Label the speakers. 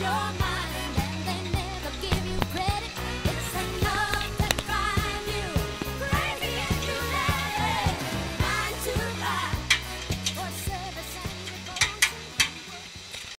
Speaker 1: your mind.